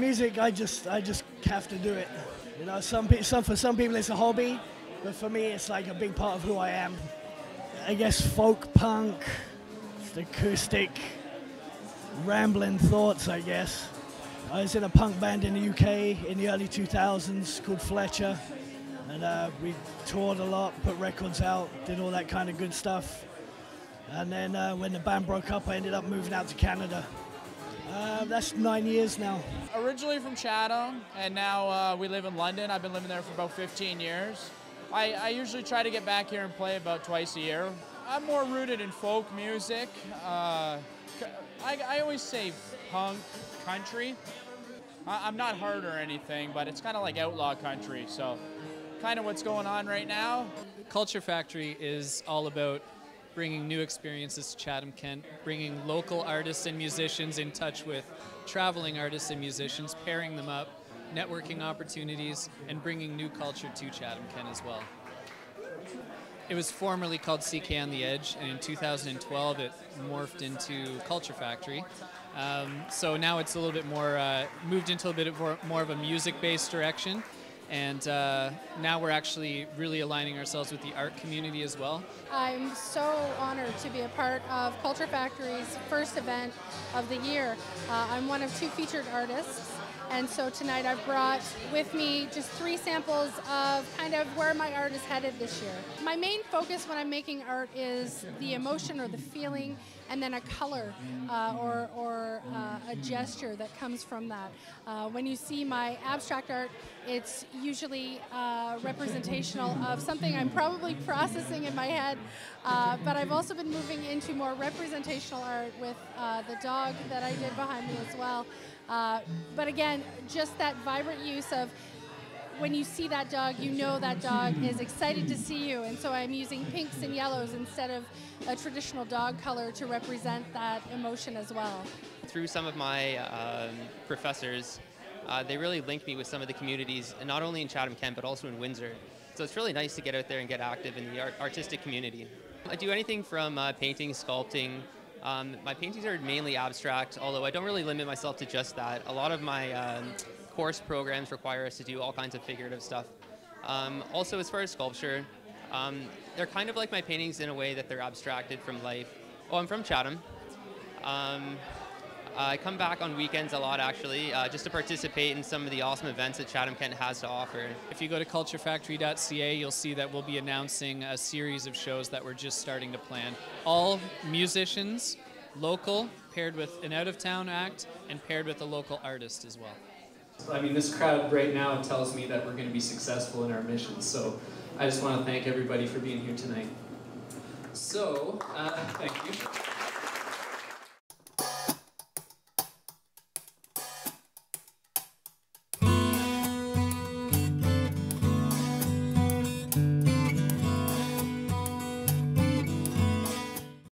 music, I just I just have to do it. You know, some pe- some for some people it's a hobby, but for me it's like a big part of who I am. I guess folk punk, acoustic, rambling thoughts. I guess I was in a punk band in the UK in the early 2000s called Fletcher, and uh, we toured a lot, put records out, did all that kind of good stuff. And then uh, when the band broke up, I ended up moving out to Canada. Uh, that's nine years now. Originally from Chatham, and now uh, we live in London. I've been living there for about 15 years. I, I usually try to get back here and play about twice a year. I'm more rooted in folk music. Uh, I, I always say punk, country. I, I'm not hard or anything, but it's kind of like outlaw country. So, kind of what's going on right now. Culture Factory is all about bringing new experiences to Chatham Kent, bringing local artists and musicians in touch with traveling artists and musicians, pairing them up, networking opportunities, and bringing new culture to Chatham Kent as well. It was formerly called CK on the Edge, and in 2012 it morphed into Culture Factory. Um, so now it's a little bit more uh, moved into a bit more, more of a music-based direction, and uh, now we're actually really aligning ourselves with the art community as well. I'm so honored to be a part of Culture Factory's first event of the year. Uh, I'm one of two featured artists, and so tonight I've brought with me just three samples of kind of where my art is headed this year. My main focus when I'm making art is the emotion or the feeling, and then a color uh, or, or uh, a gesture that comes from that. Uh, when you see my abstract art, it's usually uh, representational of something I'm probably processing in my head, uh, but I've also been moving into more representational art with uh, the dog that I did behind me as well. But again, just that vibrant use of when you see that dog, you know that dog is excited to see you. And so I'm using pinks and yellows instead of a traditional dog color to represent that emotion as well. Through some of my um, professors, uh, they really linked me with some of the communities, not only in Chatham Kent, but also in Windsor. So it's really nice to get out there and get active in the art- artistic community. I do anything from uh, painting, sculpting. Um, my paintings are mainly abstract, although I don't really limit myself to just that. A lot of my um, course programs require us to do all kinds of figurative stuff. Um, also, as far as sculpture, um, they're kind of like my paintings in a way that they're abstracted from life. Oh, I'm from Chatham. Um, I come back on weekends a lot, actually, uh, just to participate in some of the awesome events that Chatham Kent has to offer. If you go to culturefactory.ca, you'll see that we'll be announcing a series of shows that we're just starting to plan. All musicians, local, paired with an out of town act, and paired with a local artist as well. I mean, this crowd right now tells me that we're going to be successful in our mission. So I just want to thank everybody for being here tonight. So, uh, thank you.